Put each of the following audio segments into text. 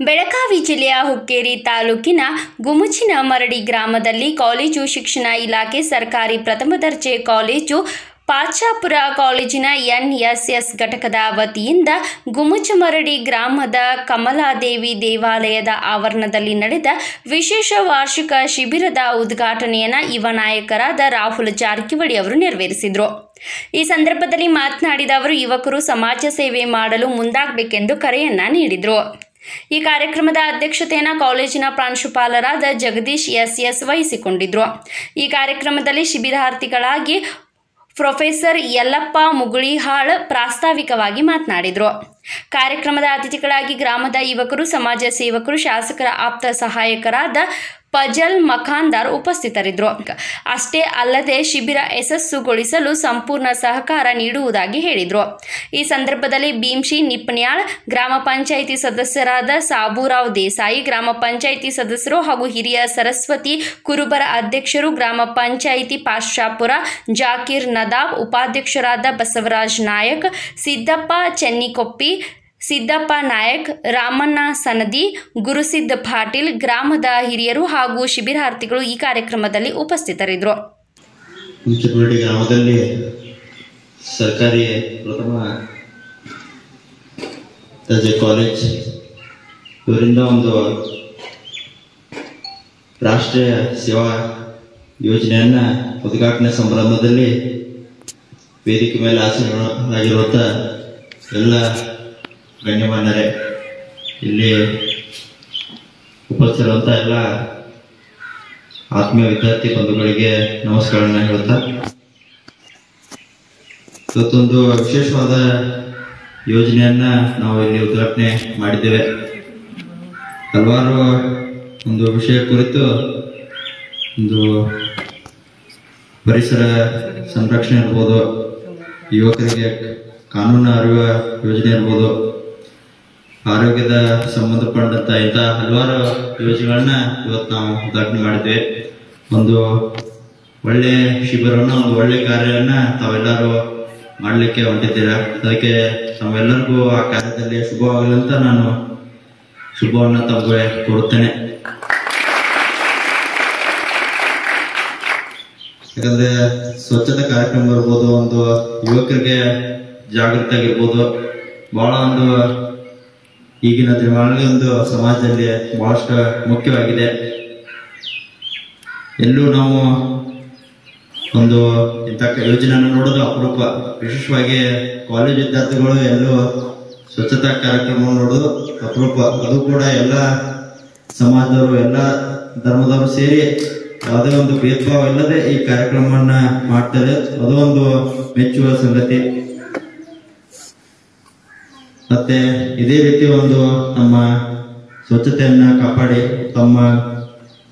ಬೆಳಗಾವಿ ಜಿಲ್ಲೆಯ ಹುಕ್ಕೇರಿ ತಾಲೂಕಿನ ಗುಮುಚಿನ ಮರಡಿ ಗ್ರಾಮದಲ್ಲಿ ಕಾಲೇಜು ಶಿಕ್ಷಣ ಇಲಾಖೆ ಸರ್ಕಾರಿ ಪ್ರಥಮ ದರ್ಜೆ ಕಾಲೇಜು ಪಾಚಾಪುರ ಕಾಲೇಜಿನ ಎನ್ಎಸ್ಎಸ್ ಘಟಕದ ವತಿಯಿಂದ ಗುಮುಚಮರಡಿ ಗ್ರಾಮದ ಕಮಲಾದೇವಿ ದೇವಾಲಯದ ಆವರಣದಲ್ಲಿ ನಡೆದ ವಿಶೇಷ ವಾರ್ಷಿಕ ಶಿಬಿರದ ಉದ್ಘಾಟನೆಯನ್ನು ಯುವ ನಾಯಕರಾದ ರಾಹುಲ್ ಜಾರಕಿಹೊಳಿ ಅವರು ನೆರವೇರಿಸಿದರು. ಈ ಸಂದರ್ಭದಲ್ಲಿ ಮಾತನಾಡಿದ ಅವರು, ಯುವಕರು ಸಮಾಜ ಸೇವೆ ಮಾಡಲು ಮುಂದಾಗಬೇಕೆಂದು ಕರೆಯನ್ನ ನೀಡಿದರು. ಈ ಕಾರ್ಯಕ್ರಮದ ಅಧ್ಯಕ್ಷತೆಯನ್ನು ಕಾಲೇಜಿನ ಪ್ರಾಂಶುಪಾಲರಾದ ಜಗದೀಶ್ ಎಸ್ ಎಸ್ ವಹಿಸಿಕೊಂಡಿದ್ರು. ಈ ಕಾರ್ಯಕ್ರಮದಲ್ಲಿ ಶಿಬಿರಾರ್ಥಿಗಳಾಗಿ ಪ್ರೊಫೆಸರ್ ಯಲ್ಲಪ್ಪ ಮುಗುಳಿಹಾಳ್ ಪ್ರಾಸ್ತಾವಿಕವಾಗಿ ಮಾತನಾಡಿದರು. ಕಾರ್ಯಕ್ರಮದ ಅತಿಥಿಗಳಾಗಿ ಗ್ರಾಮದ ಯುವಕರು, ಸಮಾಜ ಸೇವಕರು, ಶಾಸಕರ ಆಪ್ತ ಸಹಾಯಕರಾದ ಪಜಲ್ ಮಖಾಂದಾರ್ ಉಪಸ್ಥಿತರಿದ್ದರು. ಅಷ್ಟೇ ಅಲ್ಲದೆ ಶಿಬಿರ ಯಶಸ್ಸುಗೊಳಿಸಲು ಸಂಪೂರ್ಣ ಸಹಕಾರ ನೀಡುವುದಾಗಿ ಹೇಳಿದರು. ಈ ಸಂದರ್ಭದಲ್ಲಿ ಭೀಮ್ಶಿ ನಿಪ್ನ್ಯಾಳ್, ಗ್ರಾಮ ಪಂಚಾಯಿತಿ ಸದಸ್ಯರಾದ ಸಾಬುರಾವ್ ದೇಸಾಯಿ, ಗ್ರಾಮ ಪಂಚಾಯಿತಿ ಸದಸ್ಯರು ಹಾಗೂ ಹಿರಿಯ ಸರಸ್ವತಿ ಕುರುಬರ ಅಧ್ಯಕ್ಷರು, ಗ್ರಾಮ ಪಂಚಾಯಿತಿ ಪಾಶಾಪುರ ಜಾಕೀರ್ ನದಾಬ್, ಉಪಾಧ್ಯಕ್ಷರಾದ ಬಸವರಾಜ್ ನಾಯಕ್, ಸಿದ್ದಪ್ಪ ಚೆನ್ನಿಕೊಪ್ಪಿ ಸಿದ್ದಪ್ಪ ನಾಯಕ್, ರಾಮಣ್ಣ ಸನದಿ, ಗುರುಸಿದ್ದ ಪಾಟೀಲ್, ಗ್ರಾಮದ ಹಿರಿಯರು ಹಾಗೂ ಶಿಬಿರಾರ್ಥಿಗಳು ಈ ಕಾರ್ಯಕ್ರಮದಲ್ಲಿ ಉಪಸ್ಥಿತರಿದ್ದರು. ಗ್ರಾಮದಲ್ಲಿ ಸರ್ಕಾರಿ ಪ್ರಥಮ ಕಾಲೇಜ್. ಇವರಿಂದ ಒಂದು ರಾಷ್ಟ್ರೀಯ ಸೇವಾ ಯೋಜನೆಯನ್ನ ಉದ್ಘಾಟನೆ ಸಂಭ್ರಮದಲ್ಲಿ ವೇದಿಕೆ ಮೇಲೆ ಆಸೀನರಾಗಿರುವಂಥ ಎಲ್ಲ ಗಣ್ಯಮಾನ್ಯರೇ ಇಲ್ಲಿ ಉಪಸ್ಥಿತಿರುವಂಥ ಎಲ್ಲ ಆತ್ಮೀಯ ವಿದ್ಯಾರ್ಥಿ ಬಂಧುಗಳಿಗೆ ನಮಸ್ಕಾರನ ಹೇಳ್ತಾ ಇವತ್ತೊಂದು ವಿಶೇಷವಾದ ಯೋಜನೆಯನ್ನ ನಾವು ಇಲ್ಲಿ ಉದ್ಘಾಟನೆ ಮಾಡಿದ್ದೇವೆ. ಹಲವಾರು ಒಂದು ವಿಷಯ ಕುರಿತು ಒಂದು ಪರಿಸರ ಸಂರಕ್ಷಣೆ ಇರ್ಬೋದು, ಯುವಕರಿಗೆ ಕಾನೂನು ಅರಿವ ಯೋಜನೆ ಇರ್ಬೋದು ಆರೋಗ್ಯದ ಸಂಬಂಧಪಟ್ಟಂತ ಇಂಥ ಹಲವಾರು ಯೋಜನೆಗಳನ್ನ ಇವತ್ತು ನಾವು ಉದ್ಘಾಟನೆ ಮಾಡಿದ್ವಿ. ಒಂದು ಒಳ್ಳೆ ಶಿಬಿರವನ್ನು, ಒಂದು ಒಳ್ಳೆ ಕಾರ್ಯವನ್ನ ತಾವೆಲ್ಲರೂ ಮಾಡಲಿಕ್ಕೆ ಹೊಂಟಿದ್ದೀರಾ? ಅದಕ್ಕೆ ನಾವೆಲ್ಲರಿಗೂ ಆ ಕಾರ್ಯದಲ್ಲಿ ಶುಭವಾಗಲಿ ಅಂತ ನಾನು ಶುಭವನ್ನ ತಮಗೆ ಕೊಡುತ್ತೇನೆ ಯಾಕಂದ್ರೆ ಸ್ವಚ್ಛತಾ ಕಾರ್ಯಕ್ರಮ ಇರ್ಬೋದು, ಒಂದು ಯುವಕರಿಗೆ ಜಾಗೃತಿ ಆಗಿರ್ಬೋದು ಬಹಳ ಒಂದು ಈಗಿನ ದಿನಗಳಲ್ಲಿ ಒಂದು ಸಮಾಜದಲ್ಲಿ ಬಹಳಷ್ಟು ಮುಖ್ಯವಾಗಿದೆ. ಎಲ್ಲೂ ನಾವು ಒಂದು ಇಂಥ ಯೋಜನೆಯನ್ನು ನೋಡೋದು ಅಪರೂಪ. ವಿಶೇಷವಾಗಿ ಕಾಲೇಜ್ ವಿದ್ಯಾರ್ಥಿಗಳು ಎಲ್ಲೂ ಸ್ವಚ್ಛತಾ ಕಾರ್ಯಕ್ರಮ ನೋಡೋದು ಅಪರೂಪ. ಅದು ಕೂಡ ಎಲ್ಲ ಸಮಾಜದವರು, ಎಲ್ಲ ಧರ್ಮದವರು ಸೇರಿ ಯಾವುದೇ ಒಂದು ಭೇದ ಭಾವ ಇಲ್ಲದೆ ಈ ಕಾರ್ಯಕ್ರಮವನ್ನ ಮಾಡ್ತಾರೆ ಅದು ಒಂದು ಮೆಚ್ಚುವ ಸಂಗತಿ. ಮತ್ತೆ ಇದೇ ರೀತಿ ಒಂದು ನಮ್ಮ ಸ್ವಚ್ಛತೆಯನ್ನ ಕಾಪಾಡಿ ತಮ್ಮ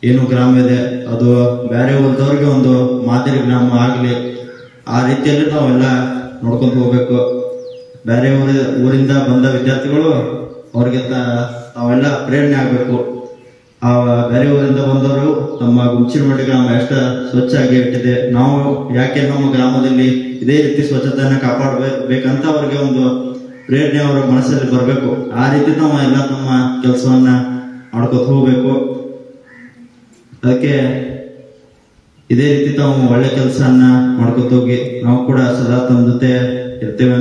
ಏನು ಗ್ರಾಮ ಇದೆ, ಅದು ಬೇರೆ ಊರದವ್ರಿಗೆ ಒಂದು ಮಾದರಿ ಗ್ರಾಮ ಆಗಲಿ, ಆ ರೀತಿಯಲ್ಲಿ ನಾವೆಲ್ಲ ನೋಡ್ಕೊಂಡು ಹೋಗ್ಬೇಕು. ಬೇರೆ ಊರ, ಊರಿಂದ ಬಂದ ವಿದ್ಯಾರ್ಥಿಗಳು ಅವ್ರಿಗೆ ತಾವೆಲ್ಲ ಪ್ರೇರಣೆ ಆಗಬೇಕು. ಆ ಬೇರೆ ಊರಿಂದ ಬಂದವರು ನಮ್ಮ ಗುಂಚಿನಮಡಿ ಗ್ರಾಮ ಎಷ್ಟ ಸ್ವಚ್ಛ ಆಗಿ ಇಟ್ಟಿದೆ, ನಾವು ಯಾಕೆ ನಮ್ಮ ಗ್ರಾಮದಲ್ಲಿ ಇದೇ ರೀತಿ ಸ್ವಚ್ಛತೆಯನ್ನ ಕಾಪಾಡಬೇಕಂತ ಅವ್ರಿಗೆ ಒಂದು ಪ್ರೇರಣೆ ಅವರ ಮನಸ್ಸಲ್ಲಿ ಬರಬೇಕು. ಆ ರೀತಿ ನಾವು ಎಲ್ಲ ನಮ್ಮ ಕೆಲಸವನ್ನ ಮಾಡ್ಕೊತ ಹೋಗ್ಬೇಕು. ಅದಕ್ಕೆ ಇದೇ ರೀತಿ ತಾವು ಒಳ್ಳೆ ಕೆಲಸವನ್ನ ಮಾಡ್ಕೊತ ಹೋಗಿ ನಾವು ಕೂಡ ಸದಾ ತಮ್ಮ ಜೊತೆ ಇರ್ತೇವೆ